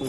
うん。